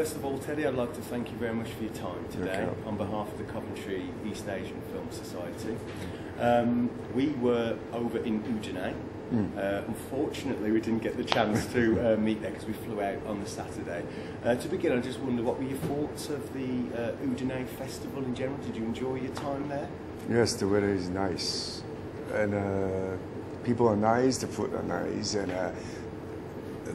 first of all, Teddy, I'd like to thank you very much for your time today Okay. on behalf of the Coventry East Asian Film Society. Um, we were over in Udine. Uh, unfortunately, we didn't get the chance to uh, meet there because we flew out on the Saturday. Uh, to begin, I just wonder what were your thoughts of the uh, Udine Festival in general? Did you enjoy your time there? Yes, the weather is nice, and uh, people are nice. The food are nice, and uh,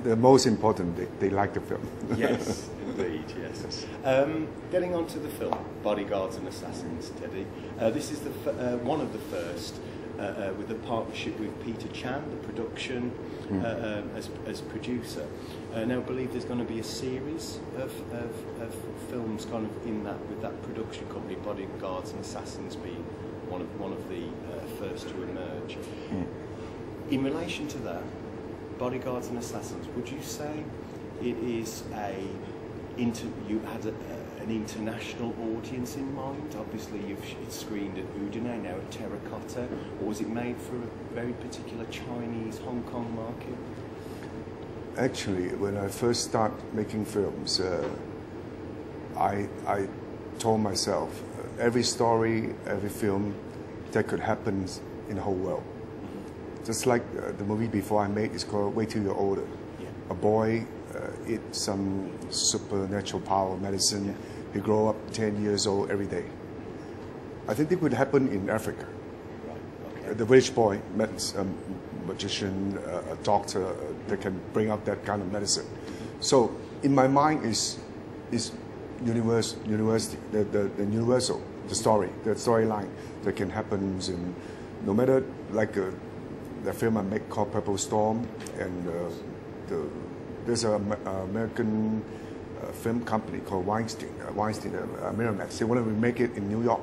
the most important, they, they like the film. Yes, indeed, yes. Um, getting on to the film, Bodyguards and Assassins, Teddy. Uh, this is the f- uh, one of the first uh, uh, with a partnership with Peter Chan, the production, uh, uh, as, as producer. Uh, now, I believe there's going to be a series of, of, of films kind of in that with that production company, Bodyguards and Assassins being one of, one of the uh, first to emerge. In relation to that, Bodyguards and Assassins, would you say it is a inter, you had a, a- an international audience in mind? Obviously, you've screened at Udine now at Terracotta, or was it made for a very particular Chinese Hong Kong market? Actually, when I first start making films, uh, I, I told myself uh, every story, every film that could happen in the whole world. Just like uh, the movie before I made is called Wait Till You're Older. Yeah. A boy uh, eat some supernatural power medicine. He grow up 10 years old every day. I think it could happen in Africa. Right. Okay. The village boy met a magician, uh, a doctor uh, that can bring out that kind of medicine. So in my mind is is universe, university, the, the, the universal, the story, the storyline that can happen in no matter like uh, the film I make called Purple Storm and uh, the, there's an American uh, film company called Weinstein, uh, Weinstein, uh, Miramax. They want to make it in New York.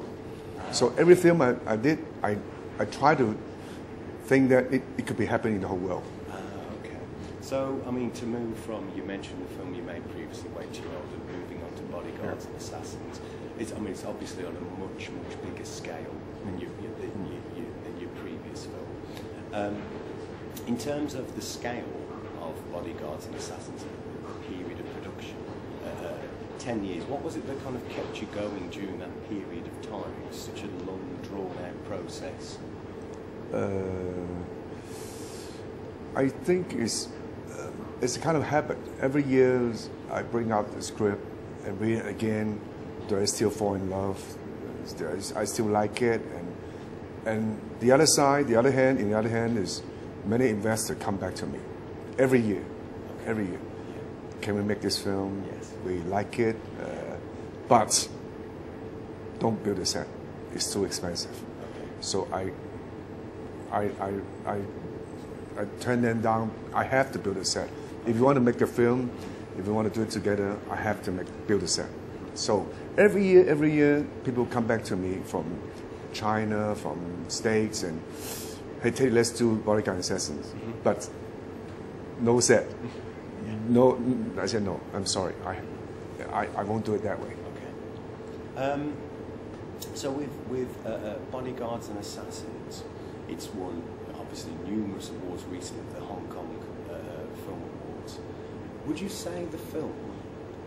So every film I, I did, I, I try to think that it, it could be happening in the whole world. Ah, okay. So, I mean, to move from, you mentioned the film you made previously, Wait Till You're moving on to Bodyguards and Assassins. It's, I mean, it's obviously on a much, much bigger scale than, your, your, than, your, your, than your previous film. Um, in terms of the scale of Bodyguards and Assassins, period of production, uh, uh, 10 years, what was it that kind of kept you going during that period of time? It was such a long, drawn-out process. Uh, I think it's, uh, it's a kind of habit. Every year I bring out the script and read it again. Do I still fall in love? I still like it? And, the other side, the other hand, in the other hand is many investors come back to me every year, every year. Can we make this film? Yes. We like it, uh, but don't build a set. It's too expensive. Okay. So I, I, I, I, I turn them down. I have to build a set. If you want to make a film, if you want to do it together, I have to make build a set. So every year, every year, people come back to me from China, from States, and hey, Teddy, let's do Bodyguard Assassins. But no set. No, I said no. I'm sorry. I, I, I won't do it that way. Okay. Um, so with with uh, uh, bodyguards and assassins, it's won obviously numerous awards recently, the Hong Kong uh, Film Awards. Would you say the film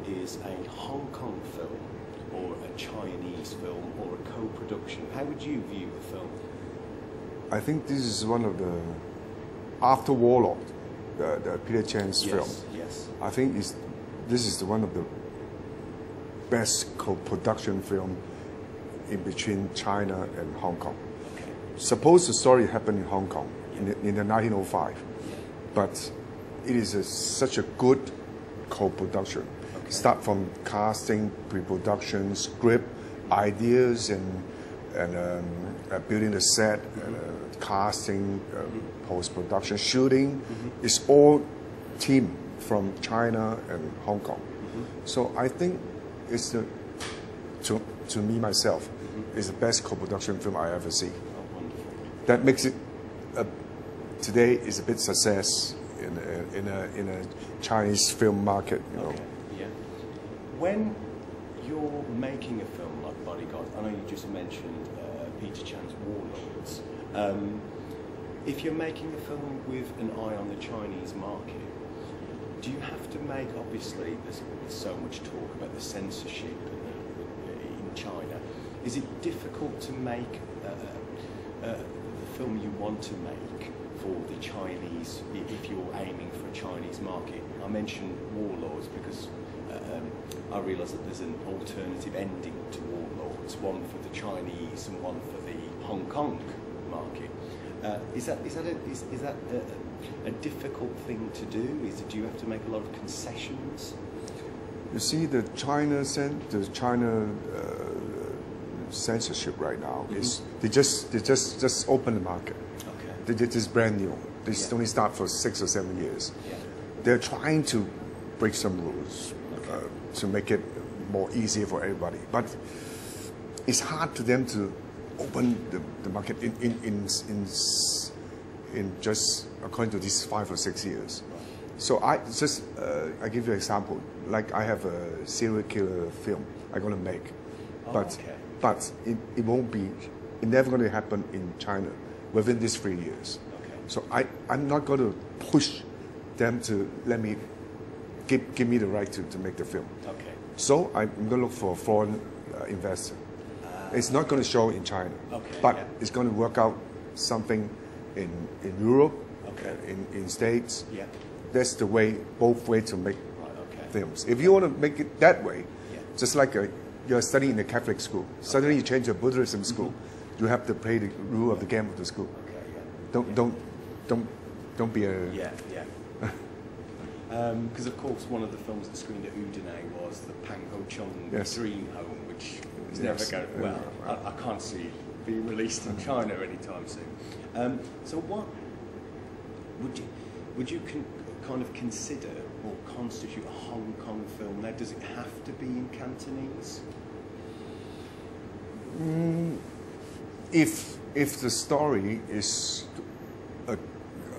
is a Hong Kong film or a Chinese film or a co-production? How would you view the film? I think this is one of the after Warlord, the, the Peter Chan's film. Yes. Yes. I think is this is one of the best co-production film in between China and Hong Kong. Okay. Suppose the story happened in Hong Kong in, the, in the 1905, but it is a, such a good co-production. Start from casting, pre-production, script, ideas, and and um, uh, building the set, and, uh, casting, um, post-production, shooting. It's all team from China and Hong Kong. So I think it's the to to me myself is the best co-production film I ever see. Oh. That makes it today is a bit success in a, in a in a Chinese film market. You. Okay. Yeah. When you're making a film like Bodyguard, I know you just mentioned uh, Peter Chan's Warlords. Um, if you're making a film with an eye on the Chinese market, do you have to make, obviously, there's, there's so much talk about the censorship in China. Is it difficult to make uh, uh, the film you want to make for the Chinese, if you're aiming for a Chinese market? I mentioned Warlords because I realise that there's an alternative ending to Warlords, one for the Chinese and one for the Hong Kong market. Uh, is that is that a, is, is that a, a, difficult thing to do? Is do you have to make a lot of concessions? You see, the China the China uh, censorship right now mm-hmm. is they just they just just open the market. Okay. They, they just brand new. They yeah. only start for six or seven years. Yeah. They're trying to break some rules okay. uh, to make it more easier for everybody, but it's hard to them to open the, the market in, in, in, in, in just according to these five or six years. So I just uh, I give you an example. Like I have a serial killer film I'm going to make, oh, but okay. but it, it won't be it's never going to happen in China within these three years. Okay. So I I'm not going to push them to let me give give me the right to, to make the film. Okay. So I'm going to look for a foreign uh, investor it's not going to show in China, okay, but yeah. it's going to work out something in in Europe, okay. in in States. Yeah. That's the way, both way to make okay. films. If you want to make it that way, yeah. just like a, you're studying in a Catholic school, suddenly you change to a Buddhism school, mm-hmm. you have to play the rule of the game of the school. Okay, yeah. Don't don't don't don't be a yeah yeah. Because um, of course, one of the films that screened at Udine was the Pang Ho-cheung yes. Dream Home, which it's yes. never going well. I, I, can't see it being released in China anytime soon. Um, so what would you would you con- kind of consider or constitute a Hong Kong film? Now, does it have to be in Cantonese? Mm, if if the story is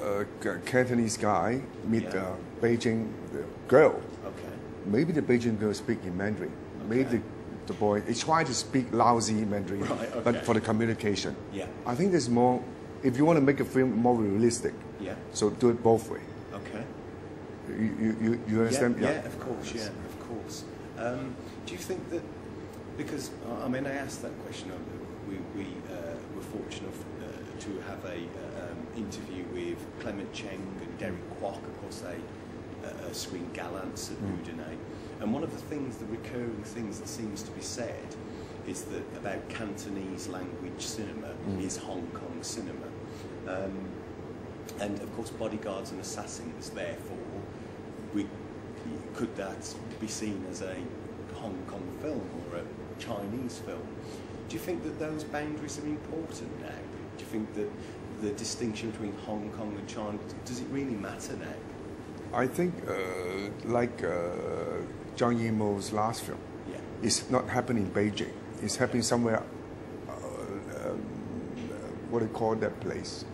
a Cantonese guy meet yeah. a Beijing girl, okay. maybe the Beijing girl speak in Mandarin. Okay. Maybe the the boy. He tried to speak lousy Mandarin, right, okay. but for the communication. Yeah. I think there's more. If you want to make a film more realistic, yeah. So do it both way. Okay. You you, you understand? Yeah, yeah, of course. Yeah, of course. Um, do you think that because I mean I asked that question. We we uh, to have a uh, um, interview with Clement Cheng and Derek Kwok, of course they uh, screen Gallants at mm. And one of the things, the recurring things that seems to be said is that about Cantonese language cinema mm. is Hong Kong cinema. Um, and of course, Bodyguards and Assassins, therefore, we, could that be seen as a Hong Kong film or a Chinese film? Do you think that those boundaries are important now? Do you think that the distinction between Hong Kong and China, does it really matter now? I think, uh, like uh, Zhang Yimou's last film, yeah. it's not happening in Beijing. It's happening somewhere. Uh, um, what do you call that place?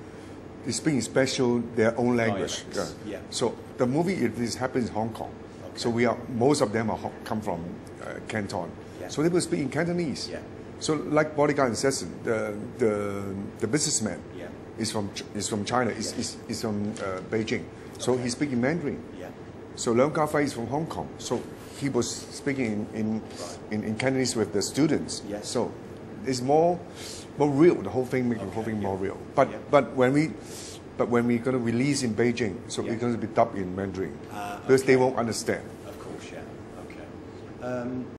They speak special their own language. Oh, yeah. yeah. So the movie it is happens in Hong Kong. Okay. So we are most of them are come from uh, Canton. Yeah. So they will speak in Cantonese. Yeah. So like Bodyguard and Assassin, the the the businessman yeah. is from is from China. Is yeah. is, is from uh, Beijing. So okay. he's speaking Mandarin. Yeah. So Leung Ka-fai is from Hong Kong. So he was speaking in in, right. in, in, Cantonese with the students. Yes. So it's more more real. The whole thing making okay. the whole thing yeah. more real. But yeah. but when we but when we're going to release in Beijing, so yeah. we're going to be dubbed in Mandarin uh, because they won't understand. Of course, yeah. Okay. Um,